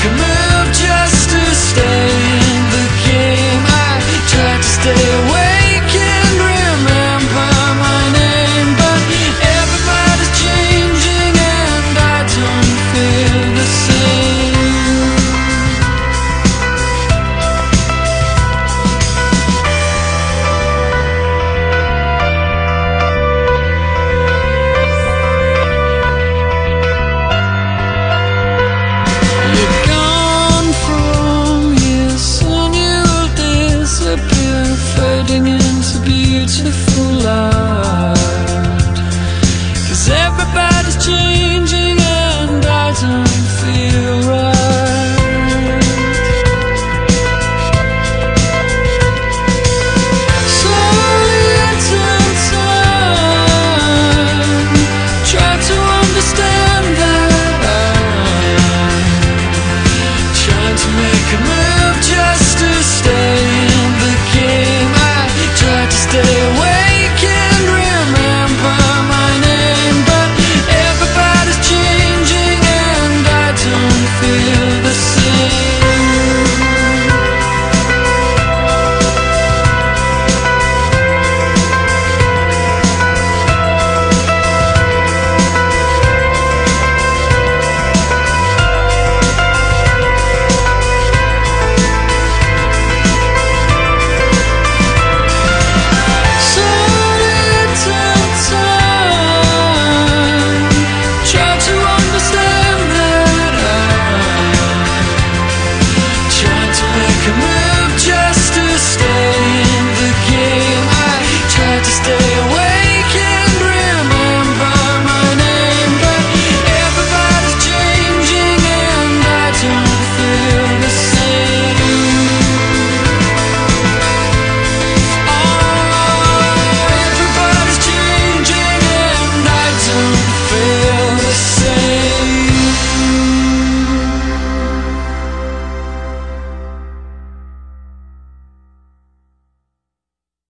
Come on.